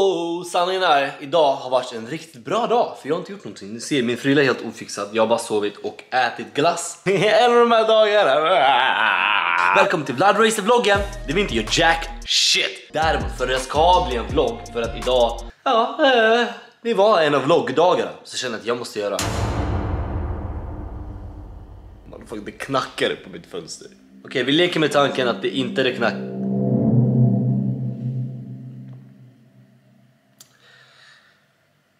Oh, sanningen är, idag har varit en riktigt bra dag för jag har inte gjort någonting. Ni ser, min frilla är helt ofixad. Jag har bara sovit och ätit glass. en av de här dagarna. Välkommen till Vlad Racer-vloggen. Det vi inte gör jack shit. Däremot, för det ska bli en vlogg för att idag, ja, eh, det var en av vloggdagarna. Så jag känner att jag måste göra. Motherfucker, det knackar på mitt fönster. Okej, vi leker med tanken att det inte är det knack...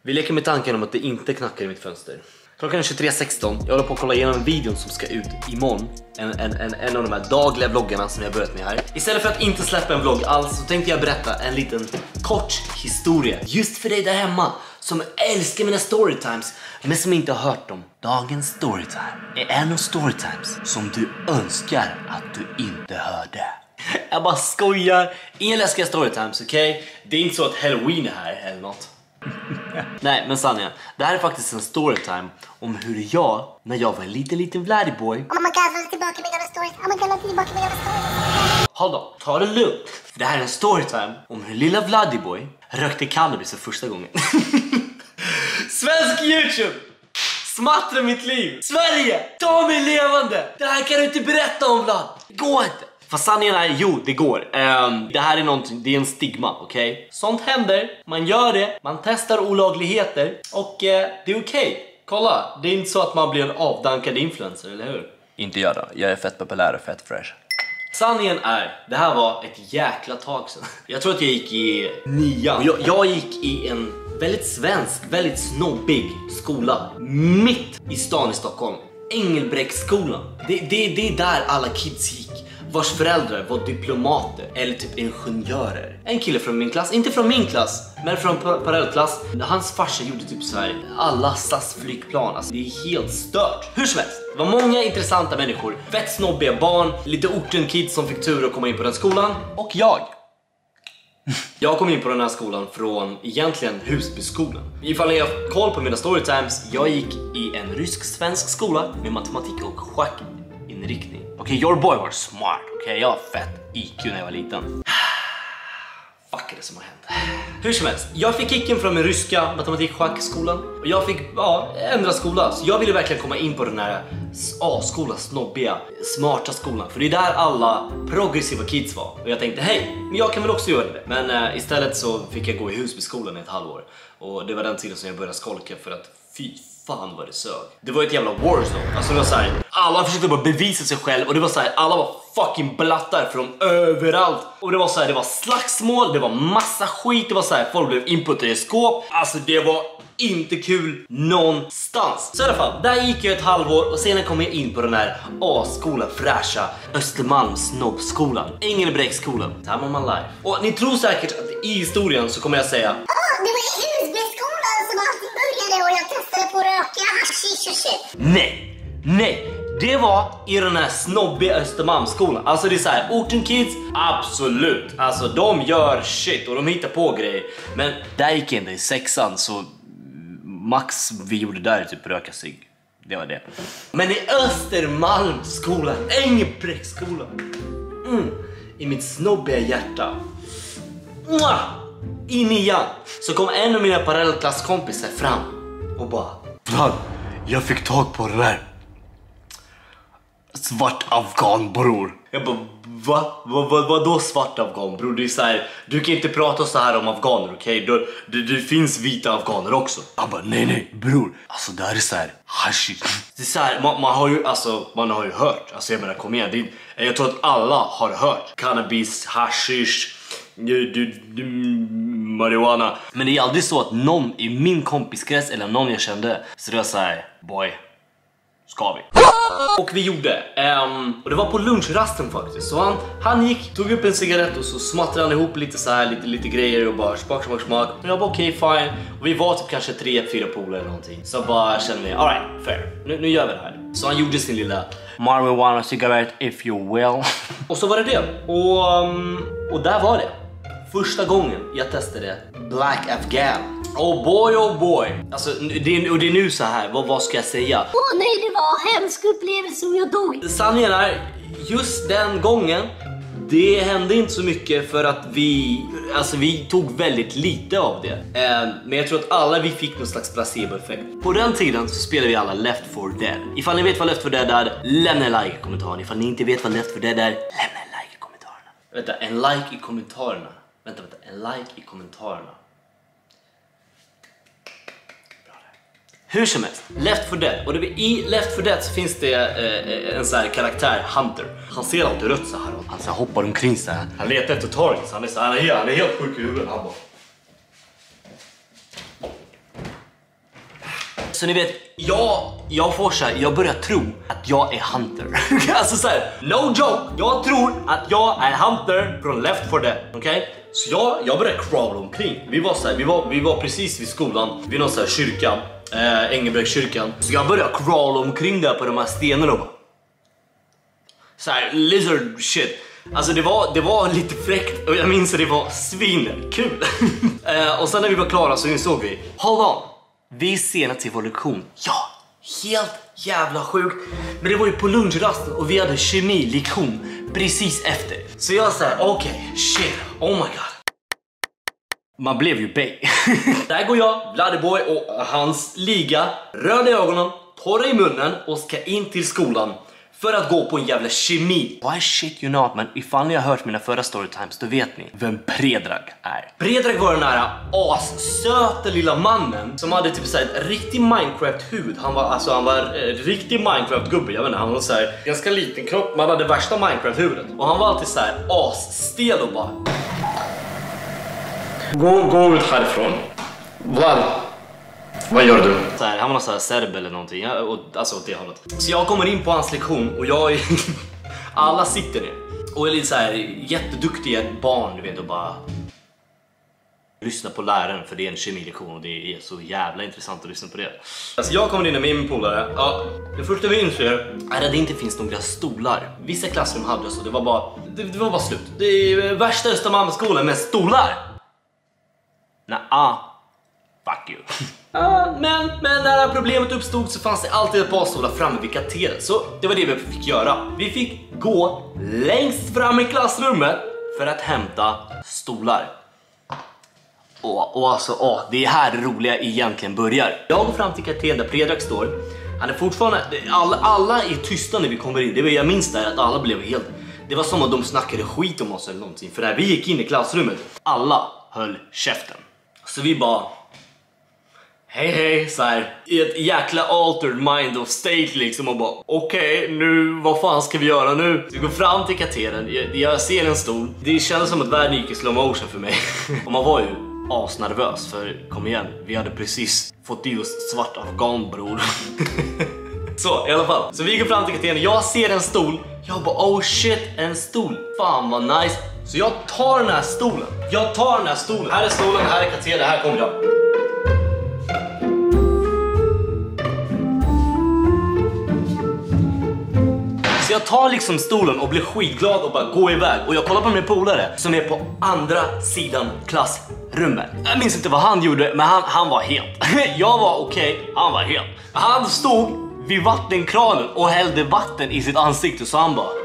Vi leker med tanken om att det inte knackar i mitt fönster. Klockan är 23.16, jag håller på att kolla igenom videon som ska ut imorgon. En, en, en, en av de här dagliga vloggarna som jag har börjat med här. Istället för att inte släppa en vlogg alls så tänkte jag berätta en liten kort historia. Just för dig där hemma som älskar mina storytimes men som inte har hört dem. Dagens storytime är en av storytimes som du önskar att du inte hörde. Jag bara skojar. Inga läskiga storytimes, okej? Okay? Det är inte så att halloween är här eller något. Nej, men sanningen. Det här är faktiskt en storytime om hur jag, när jag var en liten, liten Vladdyboy... Oh my god, jag tillbaka med gamla stories. Oh my god, jag tillbaka med gamla stories. Håll då, ta det lugnt. För det här är en storytime om hur lilla Vladdyboy rökte cannabis för första gången. Svensk Youtube! Smattra mitt liv! Sverige! Ta mig levande! Det här kan du inte berätta om Vlad! Går inte! Fast sanningen är, jo det går. Um, det här är någonting, det är en stigma, okej? Okay? Sånt händer, man gör det, man testar olagligheter och uh, det är okej. Okay. Kolla, det är inte så att man blir en avdankad influencer, eller hur? Inte jag då, jag är fett populär och fett fresh. Sanningen är, det här var ett jäkla tag sedan. Jag tror att jag gick i nian. Jag, jag gick i en väldigt svensk, väldigt snobbig skola mitt i stan i Stockholm. Engelbrektsskolan. Det, det, det är där alla kids gick vars föräldrar var diplomater eller typ ingenjörer. En kille från min klass, inte från min klass, men från parallellklass. Hans farsa gjorde typ så här alla SAS flygplan. Alltså det är helt stört. Hur som helst, det var många intressanta människor, fett snobbiga barn, lite orten kids som fick tur att komma in på den skolan och jag. Jag kom in på den här skolan från egentligen Husbyskolan. Ifall ni har koll på mina storytimes, jag gick i en rysk-svensk skola med matematik och schackinriktning. Okej, okay, your boy var smart. Okej, okay? jag har fett IQ när jag var liten. Fuck är det som har hänt? Hur som helst, jag fick kicken från min ryska matematikschackskolan och jag fick ja, ändra skola. Så jag ville verkligen komma in på den här A-skolan, snobbiga, smarta skolan. För det är där alla progressiva kids var. Och jag tänkte, hej, men jag kan väl också göra det. Men uh, istället så fick jag gå i Husbyskolan i ett halvår. Och det var den tiden som jag började skolka för att fy fan vad det sög. Det var ett jävla warzone. Alltså det var så här, alla försökte bara bevisa sig själv och det var så här, alla var fucking blattar från överallt. Och det var så här, det var slagsmål, det var massa skit, det var så här, folk blev inputtade i skåp. Alltså det var inte kul någonstans. Så i alla fall, där gick jag ett halvår och sen kom jag in på den här A-skolan, fräscha Östermalms snobbskolan. Engelbrektsskolan, time of my life. Och ni tror säkert att i historien så kommer jag säga Åh, oh, det var Engelbrektsskolan som alltid började och jag testade på att röka hashish och shit. Nej, nej. Det var i den här snobbiga Östermalmsskolan. Alltså det är så här, orten kids, absolut. Alltså de gör shit och de hittar på grejer. Men där gick jag inte i sexan så max vi gjorde där är typ röka sig. Det var det. Men i Östermalmsskolan, Engelbrektsskolan. Mm, I mitt snobbiga hjärta. Mwah! I nian så kom en av mina parallellklasskompisar fram och bara Brad, jag fick tag på det där svart afghan bror. Jag bara va? va, va vadå svart afghan bror? Det är så här, du kan inte prata så här om afghaner okej? Okay? Det, det, finns vita afghaner också. Han bara nej nej bror. Alltså det här är så här hashish. Det är så här, man, man, har ju alltså man har ju hört. Alltså jag menar kom igen. Det, jag tror att alla har hört cannabis, hashish du, du, du, marijuana. Men det är aldrig så att någon i min kompiskrets eller någon jag kände så det var såhär, boy, ska vi? Och vi gjorde. Um, och det var på lunchrasten faktiskt. Så han, han gick, tog upp en cigarett och så smattrade han ihop lite så här, lite, lite grejer och bara smak, smak, smak. Och jag bara okej, okay, fine. Och vi var typ kanske tre, fyra polare eller någonting. Så jag bara kände mig, alright, fair. Nu, nu gör vi det här. Så han gjorde sin lilla marijuana cigarett if you will. och så var det det. Och, um, och där var det. Första gången jag testade Black Afghan. Oh boy, oh boy. Alltså, det är, och det är nu så här. Vad, vad ska jag säga? Åh oh, nej, det var en hemsk upplevelse och jag dog. Sanningen är, just den gången det hände inte så mycket för att vi, alltså vi tog väldigt lite av det. Eh, men jag tror att alla vi fick någon slags placeboeffekt. På den tiden så spelade vi alla Left 4 Dead. Ifall ni vet vad Left 4 Dead är, lämna en like i kommentaren. Ifall ni inte vet vad Left 4 Dead är, lämna en like i kommentarerna. Vänta, en like i kommentarerna. Vänta, vänta, en like i kommentarerna. Hur som helst, Left 4 Dead. Och det, i Left 4 Dead så finns det eh, en sån här karaktär, Hunter. Han ser alltid rött så här. och Han så här hoppar omkring så här. Han letar efter targets. Han är, så här, han är, helt- han är helt sjuk i huvudet. Han bara... Så ni vet, jag, jag får så här, jag börjar tro att jag är Hunter. alltså så här, no joke. Jag tror att jag är Hunter från Left 4 Dead. Okej? Så jag, jag började crawla omkring. Vi var, så här, vi, var, vi var precis vid skolan, vid någon så här kyrka, eh, Engelbrektskyrkan. Så jag började crawla omkring där på de här stenarna och bara så här, lizard shit. Alltså det var, det var lite fräckt och jag minns att det var svinkul. eh, och sen när vi var klara så insåg vi, hold on, vi är sena till vår lektion. Ja, helt jävla sjukt. Men det var ju på lunchrasten och vi hade kemilektion precis efter. Så jag sa, okej, shit, oh my god. Man blev ju bay. Där går jag, Vladdyboy och hans liga, röda i ögonen, torra i munnen och ska in till skolan för att gå på en jävla kemi. Why shit you not, men ifall ni har hört mina förra storytimes då vet ni vem Predrag är. Predrag var den här assöta lilla mannen som hade typ såhär ett riktig Minecraft-hud. Han var alltså han var eh, riktig Minecraft-gubbe, jag vet inte, han var såhär ganska liten kropp, man hade värsta Minecraft-huvudet. Och han var alltid såhär asstel och bara Gå, gå ut härifrån. Vlad, vad gör du? Så här, han var någon sån här serb eller någonting, ja, och, alltså åt det hållet. Så jag kommer in på hans lektion och jag är... Alla sitter ner och är lite så här jätteduktiga barn, du vet, och bara lyssna på läraren för det är en kemilektion och det är så jävla intressant att lyssna på det. Alltså jag kommer in med min polare, ja, det första vi inser är att det inte finns några stolar. Vissa klassrum hade så, det var bara, det, det var bara slut. Det är eh, värsta Östermalmsskolan med stolar! Nja, ah. fuck you. Men, men när problemet uppstod så fanns det alltid ett par stolar framme vid katedern. Så det var det vi fick göra. Vi fick gå längst fram i klassrummet för att hämta stolar. Och, och alltså, åh, det är här det roliga egentligen börjar. Jag går fram till katedern där Predrag står. Han är fortfarande, alla, alla är tysta när vi kommer in. Det var, jag minns där att alla blev helt, det var som att de snackade skit om oss eller någonting. För när vi gick in i klassrummet, alla höll käften. Så vi bara, hej hej, så här, i ett jäkla altered mind of state liksom och bara okej, nu vad fan ska vi göra nu? Så vi går fram till katedern, jag, jag ser en stol. Det kändes som att världen gick i slow motion för mig. och man var ju asnervös för kom igen, vi hade precis fått i oss svart afghan bror. Så i alla fall, så vi går fram till katedern, jag ser en stol, jag bara oh shit, en stol, fan vad nice. Så jag tar den här stolen, jag tar den här stolen, här är stolen, här är katedern, här kommer jag. Så jag tar liksom stolen och blir skitglad och bara går iväg och jag kollar på min polare som är på andra sidan klassrummet. Jag minns inte vad han gjorde, men han, han var helt. Jag var okej, han var helt. Han stod vid vattenkranen och hällde vatten i sitt ansikte så han bara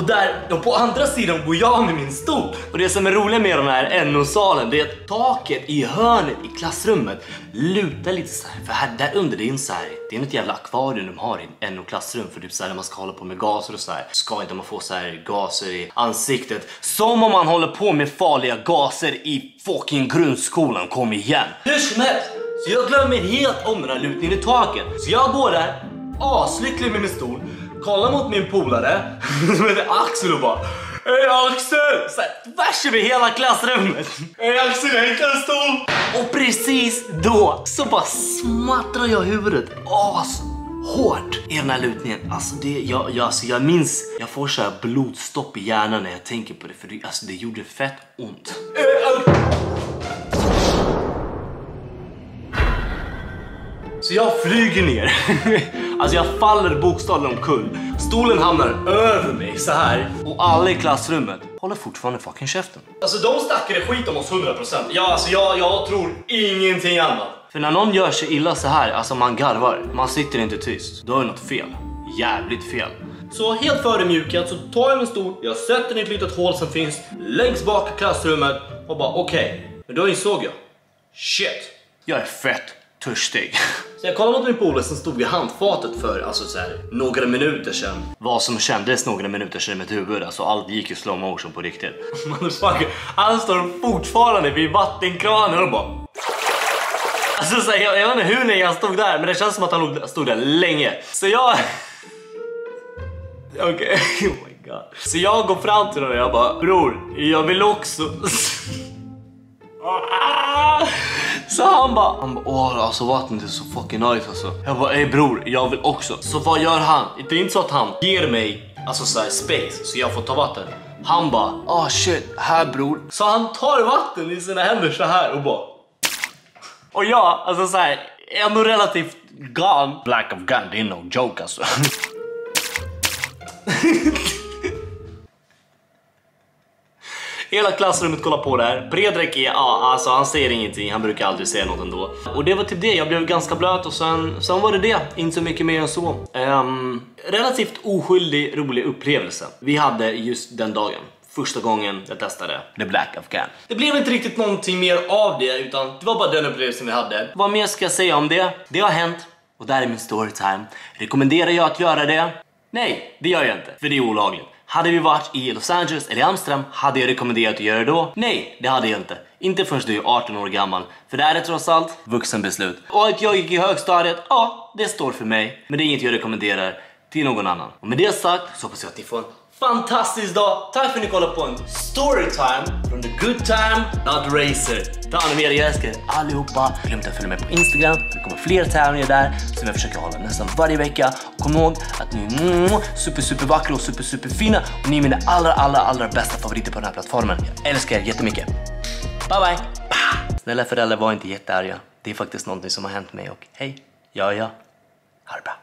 Och där, och på andra sidan går jag med min stol. Och det som är roligt med den här NO-salen, det är att taket i hörnet i klassrummet lutar lite så här. För här där under det är en så här, det är något jävla akvarium de har i NO-klassrum för typ så här när man ska hålla på med gaser och så här. Ska inte man få så här gaser i ansiktet? Som om man håller på med farliga gaser i fucking grundskolan, kom igen. Hur som helst, så jag glömmer helt om den här lutningen i taket. Så jag går där, aslycklig med min stol, kollar mot min polare som heter Axel och bara Hej Axel! Så här, tvärs över hela klassrummet. Hej Axel, jag hittade en stol! Och precis då så bara smattrar jag huvudet as hårt i den här lutningen. Alltså, det, jag, jag, alltså jag minns, jag får så här blodstopp i hjärnan när jag tänker på det för det, alltså, det gjorde fett ont. Så jag flyger ner. Alltså jag faller bokstavligen omkull. Stolen hamnar över mig så här och alla i klassrummet håller fortfarande fucking käften. Alltså de snackade skit om oss 100%. Ja, alltså jag, jag tror ingenting annat. För när någon gör sig illa så här, alltså man garvar. Man sitter inte tyst. Då är något fel. jävligt fel. Så helt förödmjukad så tar jag min stol, jag sätter den i ett litet hål som finns längst bak i klassrummet och bara okej. Men då insåg jag, shit, jag är fett törstig. Så jag kollade mot min polare som stod vid handfatet för alltså så här, några minuter sedan. Vad som kändes några minuter sedan i mitt huvud, alltså allt gick i slow motion på riktigt. Motherfucker, han står fortfarande vid vattenkranen och bara Alltså så här, jag, jag vet inte hur länge han stod där men det känns som att han stod där länge. Så jag... Okej, oh my god. Så jag går fram till honom och jag bara Bror, jag vill också... Ah! Så han bara, han bara åh alltså vattnet är så fucking nice alltså. Jag bara ey bror, jag vill också. Så vad gör han? Det är inte så att han ger mig alltså så här, space så jag får ta vatten. Han bara, ah shit, här bror. Så han tar vatten i sina händer så här och bara och jag, alltså såhär, ändå relativt galen. Black of gun, det är no joke alltså. Hela klassrummet kollar på det här. Fredrik är, ja alltså han säger ingenting, han brukar aldrig säga något ändå. Och det var typ det, jag blev ganska blöt och sen, sen var det det. Inte så mycket mer än så. Ehm, relativt oskyldig, rolig upplevelse vi hade just den dagen. Första gången jag testade The Black Afghan. Det blev inte riktigt någonting mer av det utan det var bara den upplevelsen vi hade. Vad mer ska jag säga om det? Det har hänt och där är min storytime. Rekommenderar jag att göra det? Nej, det gör jag inte, för det är olagligt. Hade vi varit i Los Angeles eller Amsterdam hade jag rekommenderat att göra det då? Nej, det hade jag inte. Inte förrän du är 18 år gammal. För det här är trots allt vuxenbeslut. Och att jag gick i högstadiet, ja, det står för mig. Men det är inget jag rekommenderar till någon annan. Och med det sagt så hoppas jag att ni får en fantastisk dag. Tack för att ni kollade på en storytime från The Good Time Not Racer. Ta hand om er, jag älskar er allihopa. Glöm inte att följa mig på Instagram. Det kommer fler tävlingar där som jag försöker hålla nästan varje vecka. Och kom ihåg att ni är super super vackra och super super fina. Och ni är mina allra allra allra bästa favoriter på den här plattformen. Jag älskar er jättemycket. Bye bye! Bah! Snälla föräldrar var inte jättearga. Det är faktiskt någonting som har hänt mig och hej, ja ja, ha det bra.